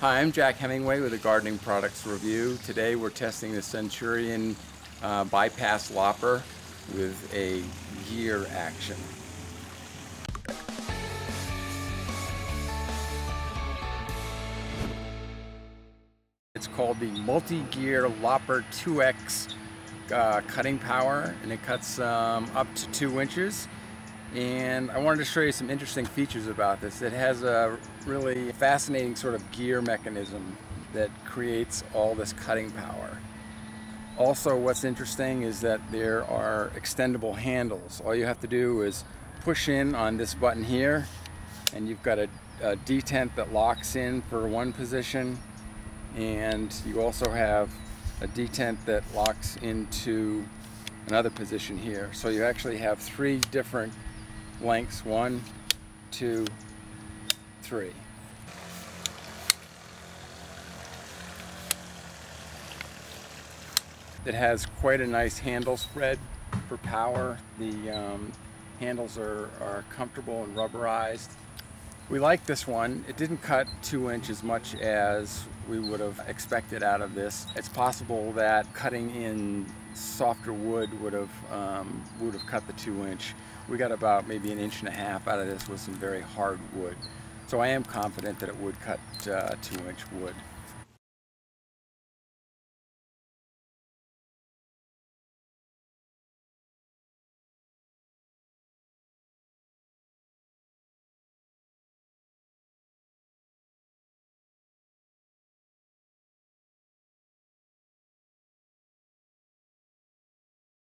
Hi, I'm Jack Hemingway with the Gardening Products Review. Today we're testing the Centurion uh, Bypass Lopper with a gear action. It's called the Multi-Gear Lopper 2X uh, cutting power and it cuts um, up to two inches and I wanted to show you some interesting features about this. It has a really fascinating sort of gear mechanism that creates all this cutting power. Also what's interesting is that there are extendable handles. All you have to do is push in on this button here and you've got a, a detent that locks in for one position and you also have a detent that locks into another position here. So you actually have three different lengths. One, two, three. It has quite a nice handle spread for power. The um, handles are, are comfortable and rubberized. We like this one. It didn't cut two inch as much as we would have expected out of this. It's possible that cutting in softer wood would have um, would have cut the two inch. We got about maybe an inch and a half out of this with some very hard wood. So I am confident that it would cut uh, two inch wood.